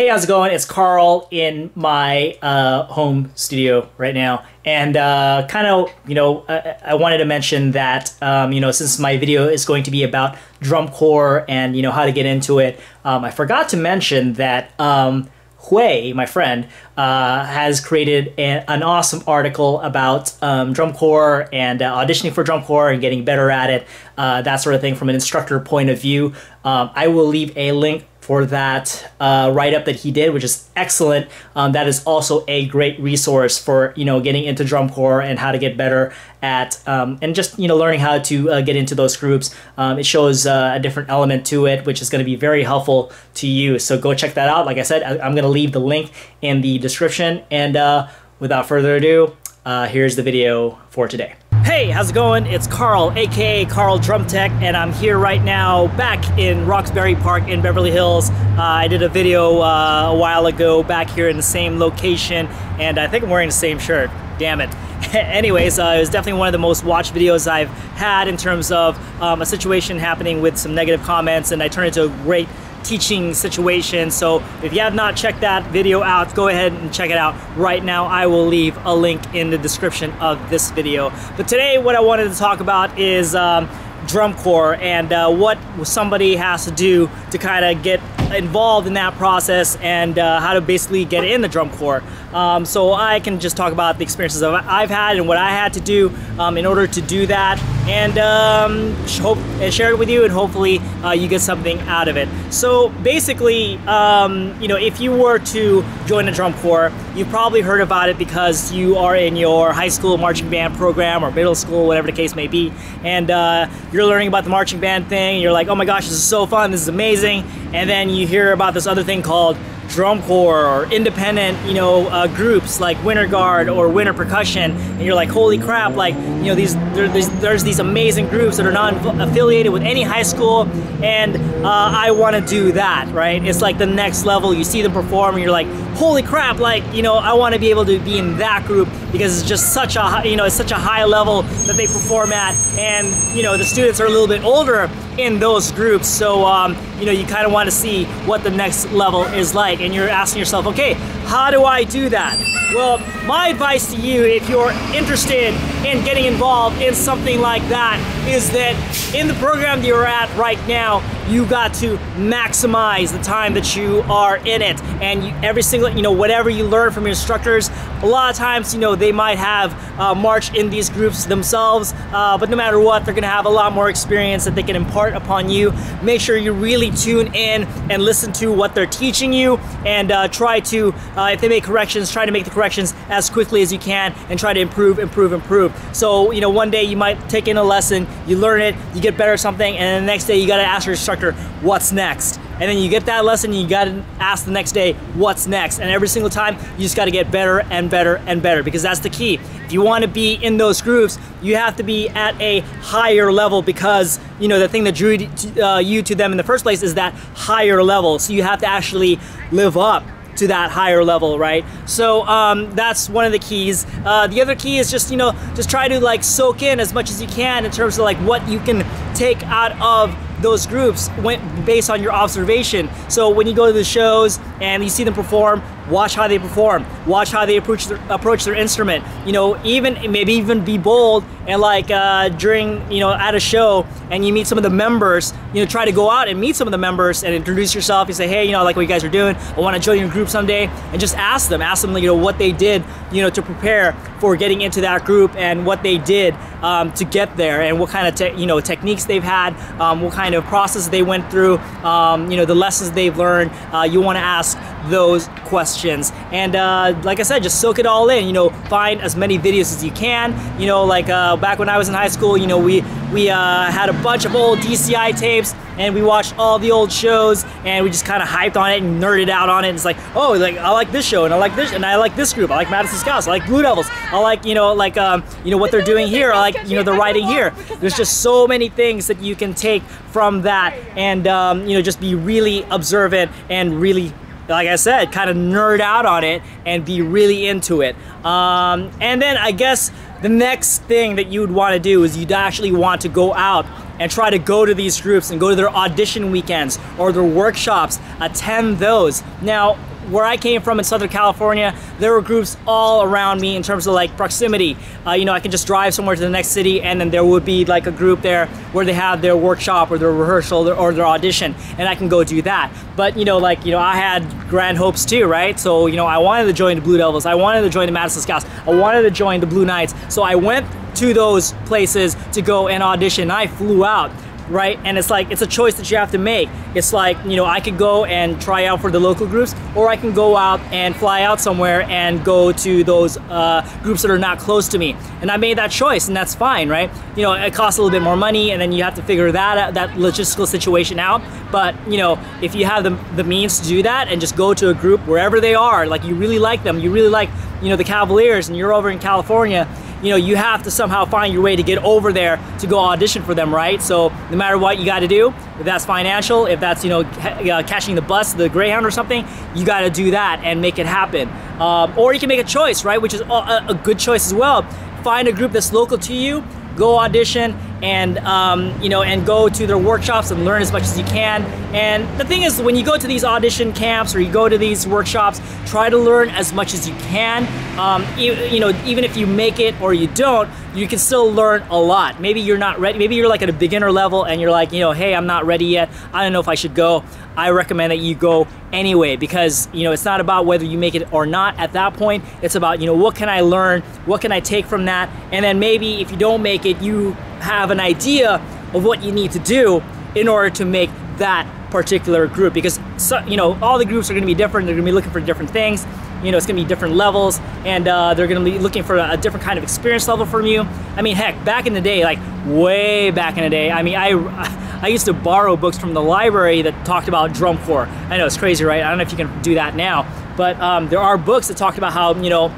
Hey, how's it going? It's Karl in my uh, home studio right now. And uh, kind of, you know, I, I, wanted to mention that, um, you know, since my video is going to be about drum corps and, you know, how to get into it, um, I forgot to mention that um, Huei, my friend, uh, has created a, an awesome article about um, drum corps and uh, auditioning for drum corps and getting better at it, uh, that sort of thing from an instructor point of view. Um, I will leave a link for that uh, write-up that he did, which is excellent. Um, that is also a great resource for you know getting into drum corps and how to get better at um, and just you know learning how to uh, get into those groups. Um, it shows uh, a different element to it, which is going to be very helpful to you. So go check that out. Like I said, I, am going to leave the link in the description. And uh, without further ado, uh, here's the video for today. Hey, how's it going? It's Karl, aka Karl Drum Tech, and I'm here right now back in Roxbury Park in Beverly Hills. Uh, I did a video uh, a while ago back here in the same location, and I think I'm wearing the same shirt. Damn it. Anyways, uh, it was definitely one of the most watched videos I've had in terms of um, a situation happening with some negative comments, and I turned it into a great teaching situation. So if you have not checked that video out, go ahead and check it out right now. I will leave a link in the description of this video. But today what I wanted to talk about is um, drum corps and uh, what somebody has to do to kind of get involved in that process and uh, how to basically get in the drum corps. Um, so I can just talk about the experiences I've had and what I had to do um, in order to do that and um, hope and share it with you and hopefully uh, you get something out of it. So basically, um, you know, if you were to join the drum corps, you've probably heard about it because you are in your high school marching band program or middle school, whatever the case may be, and uh, you're learning about the marching band thing. And you're like, oh my gosh, this is so fun, this is amazing, and then you hear about this other thing called drum corps or independent, you know, uh, groups like Winter Guard or Winter Percussion, and you're like, holy crap, like, you know, these there, there's, there's these amazing groups that are not affiliated with any high school, and uh, I want to do that, right? It's like the next level. You see them perform, and you're like, holy crap, like, you know, I want to be able to be in that group because it's just such a, you know, it's such a high level that they perform at, and you know, the students are a little bit older in those groups, so um, you know, you kind of want to see what the next level is like, and you're asking yourself, okay, how do I do that? Well, my advice to you, if you're interested in getting involved in something like that, is that in the program that you're at right now, you got to maximize the time that you are in it. And you, every single, you know, whatever you learn from your instructors, a lot of times, you know, they might have uh, marched in these groups themselves, uh, but no matter what, they're gonna have a lot more experience that they can impart upon you. Make sure you really tune in and listen to what they're teaching you and uh, try to, uh, if they make corrections, try to make the corrections as quickly as you can and try to improve, improve, improve. So, you know, one day you might take in a lesson, you learn it, you get better at something, and the next day you gotta ask your instructor, instructor what's next. And then you get that lesson, you gotta ask the next day what's next. And every single time, you just gotta get better and better and better because that's the key. If you wanna be in those groups, you have to be at a higher level because, you know, the thing that drew uh, you to them in the first place is that higher level. So you have to actually live up to that higher level, right? So um, that's one of the keys. Uh, the other key is just, you know, just try to like soak in as much as you can in terms of like what you can take out of those groups went based on your observation. So when you go to the shows and you see them perform, watch how they perform, watch how they approach their, approach their instrument. You know, even maybe even be bold and like uh, during you know at a show and you meet some of the members, you know, try to go out and meet some of the members and introduce yourself. You say, hey, you know, I like what you guys are doing. I want to join your group someday, and just ask them, ask them, you know, what they did, you know, to prepare for getting into that group and what they did um, to get there and what kind of you know techniques they've had, um, what kind of process they went through, um, you know, the lessons they've learned. Uh, you want to ask those questions. And uh, like I said, just soak it all in. You know, find as many videos as you can. You know, like uh, back when I was in high school, you know, we we uh, had a bunch of old DCI tapes and we watched all the old shows and we just kind of hyped on it and nerded out on it. And it's like, oh, like I like this show and I like this and I like this group. I like Madison Scouts. I like Blue Devils. I like you know like um, you know what they're doing here. I like you know the writing here. There's just so many things that you can take from that and um, you know just be really observant and really like I said, kind of nerd out on it and be really into it. Um, and then I guess the next thing that you would want to do is you'd actually want to go out and try to go to these groups and go to their audition weekends or their workshops, attend those. Now, where I came from in Southern California, there were groups all around me in terms of like proximity. Uh, you know, I could just drive somewhere to the next city and then there would be like a group there where they have their workshop or their rehearsal or their audition and I can go do that. But, you know, like, you know, I had grand hopes too, right? So, you know, I wanted to join the Blue Devils. I wanted to join the Madison Scouts. I wanted to join the Blue Knights. So I went to those places to go and audition. I flew out right? And it's like, it's a choice that you have to make. It's like, you know, I could go and try out for the local groups, or I can go out and fly out somewhere and go to those uh, groups that are not close to me. And I made that choice, and that's fine, right? You know, it costs a little bit more money, and then you have to figure that out, that logistical situation out. But, you know, if you have the, the means to do that and just go to a group wherever they are, like you really like them, you really like, you know, the Cavaliers, and you're over in California, you know, you have to somehow find your way to get over there to go audition for them, right? So no matter what you got to do, if that's financial, if that's, you know, uh, catching the bus, the Greyhound or something, you got to do that and make it happen. Um, or you can make a choice, right? Which is a, a good choice as well. Find a group that's local to you, go audition and um, you know and go to their workshops and learn as much as you can. And the thing is when you go to these audition camps or you go to these workshops try to learn as much as you can. Um, you, you, know even if you make it or you don't you can still learn a lot. Maybe you're not ready maybe you're like at a beginner level and you're like you know hey I'm not ready yet. I don't know if I should go. I recommend that you go anyway because you know it's not about whether you make it or not at that point. It's about you know what can I learn? What can I take from that? And then maybe if you don't make it you have an idea of what you need to do in order to make that particular group because so, you know all the groups are going to be different they're going to be looking for different things you know it's going to be different levels and uh, they're going to be looking for a, a, different kind of experience level from you. I mean heck back in the day like way back in the day i mean i i used to borrow books from the library that talked about drum corps. I know it's crazy right? I don't know if you can do that now but um, there are books that talked about how you know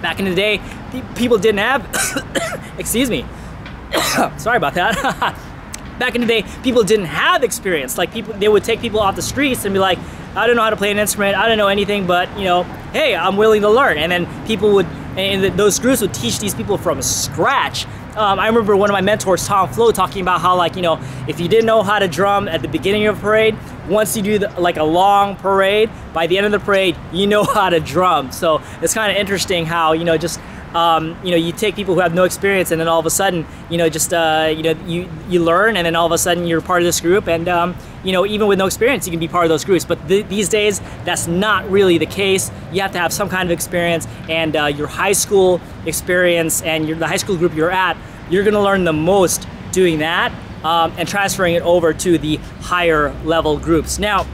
back in the day people didn't have excuse me sorry about that. Back in the day, people didn't have experience. Like people, they would take people off the streets and be like, I don't know how to play an instrument. I don't know anything, but you know, hey, I'm willing to learn. And then people would, and those groups would teach these people from scratch. Um, I remember one of my mentors, Tom Float, talking about how like, you know, if you didn't know how to drum at the beginning of a parade, once you do the, like a long parade, by the end of the parade, you know how to drum. So it's kind of interesting how, you know, just um, you know, you take people who have no experience, and then all of a sudden, you know, just uh, you know, you you learn, and then all of a sudden you're part of this group, and um, you know, even with no experience, you can be part of those groups. But th these days, that's not really the case. You have to have some kind of experience, and uh, your high school experience and your, the high school group you're at, you're going to learn the most doing that um, and transferring it over to the higher level groups. Now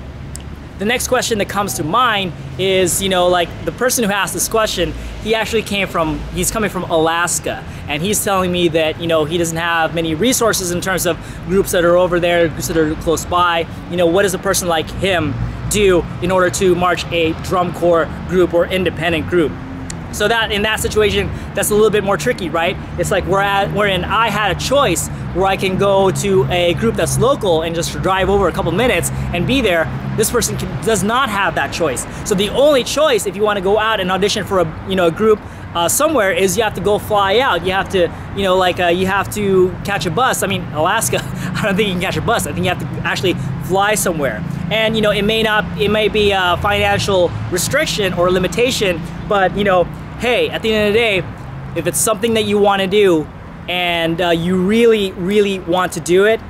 the next question that comes to mind is, you know, like the person who asked this question, he actually came from, he's coming from Alaska. And he's telling me that, you know, he doesn't have many resources in terms of groups that are over there, groups that are close by. You know, what does a person like him do in order to march a drum corps group or independent group? So that in that situation, that's a little bit more tricky, right? It's like we're at, wherein I had a choice where I can go to a group that's local and just drive over a couple minutes and be there. This person can, does not have that choice. So the only choice, if you want to go out and audition for a you know a group uh, somewhere, is you have to go fly out. You have to you know like uh, you have to catch a bus. I mean Alaska, I don't think you can catch a bus. I think you have to actually fly somewhere. And you know it may not, it may be a financial restriction or limitation, but you know, hey, at the end of the day, if it's something that you want to do and uh, you really, really want to do it,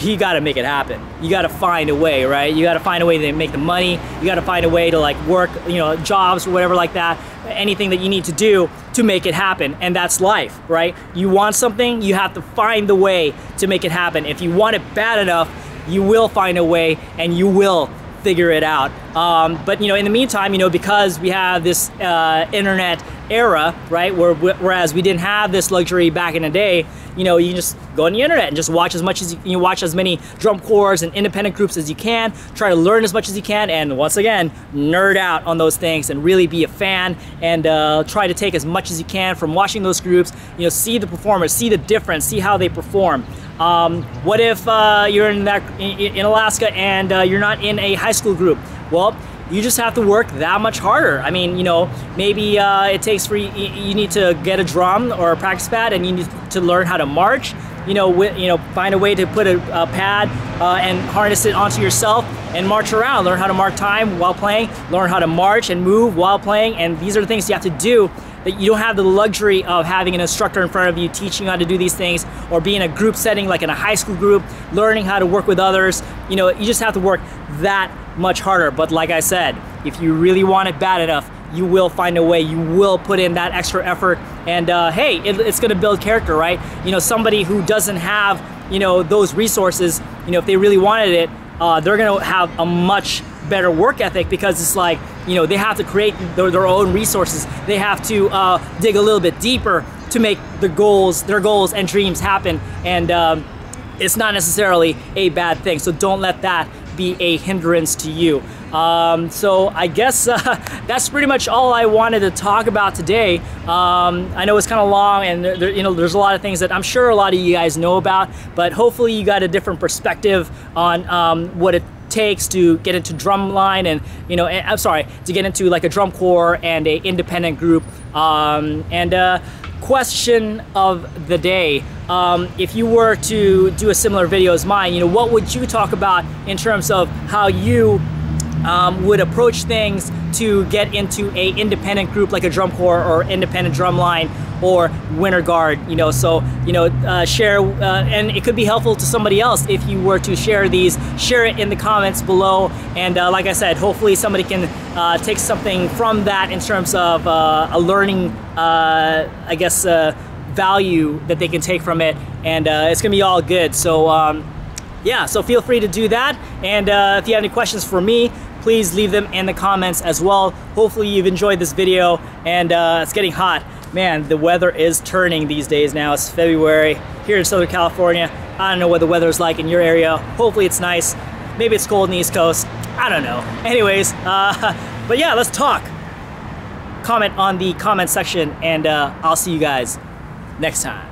you got to make it happen. You got to find a way, right? You got to find a way to make the money. You got to find a way to like work, you know, jobs or whatever like that. Anything that you need to do to make it happen, and that's life, right? You want something, you have to find the way to make it happen. If you want it bad enough, you will find a way, and you will figure it out. Um, but you know, in the meantime, you know, because we have this uh, internet era, right? Where, whereas we didn't have this luxury back in the day, you know, you can just go on the internet and just watch as much as you, you watch as many drum corps and independent groups as you can. Try to learn as much as you can, and once again, nerd out on those things and really be a fan and uh, try to take as much as you can from watching those groups. You know, see the performers, see the difference, see how they perform. Um, what if uh, you're in that in, Alaska and uh, you're not in a high school group? Well, you just have to work that much harder. I mean, you know, maybe uh, it takes for you, you need to get a drum or a practice pad and you need to learn how to march. you know, you know, find a way to put a, a pad uh, and harness it onto yourself and march around. Learn how to mark time while playing. Learn how to march and move while playing. And these are the things you have to do that you don't have the luxury of having an instructor in front of you teaching you how to do these things or be in a group setting like in a high school group learning how to work with others you know you just have to work that much harder. But like i said if you really want it bad enough you will find a way. You will put in that extra effort. And uh, hey it, it's to build character right? You know somebody who doesn't have you know those resources you know if they really wanted it uh, they're to have a much better work ethic because it's like you know they have to create their, their own resources. They have to uh, dig a little bit deeper to make the goals their goals and dreams happen. And um, it's not necessarily a bad thing. So don't let that be a hindrance to you um, so I guess uh, that's pretty much all I wanted to talk about today. Um, I know it's kind of long, and there, you know there's a lot of things that I'm sure a lot of you guys know about, but hopefully you got a different perspective on um, what it takes to get into drumline and you know I'm sorry to get into like a drum corps and a independent group um, and uh, question of the day. Um, if you were to do a similar video as mine you know what would you talk about in terms of how you um, would approach things to get into a independent group like a drum corps or independent drum line or winter guard you know? So you know uh, share uh, and it could be helpful to somebody else if you were to share these. Share it in the comments below. And uh, like I said hopefully somebody can uh, take something from that in terms of uh, a learning uh, I guess value that they can take from it. And it's gonna be all good. So um, yeah so feel free to do that. And if you have any questions for me please leave them in the comments as well. Hopefully you've enjoyed this video and uh, it's getting hot. Man, the weather is turning these days now. It's February here in Southern California. I don't know what the weather is like in your area. Hopefully it's nice. Maybe it's cold in the East Coast. I don't know. Anyways, uh, but yeah, let's talk. Comment on the comment section and uh, I'll see you guys next time.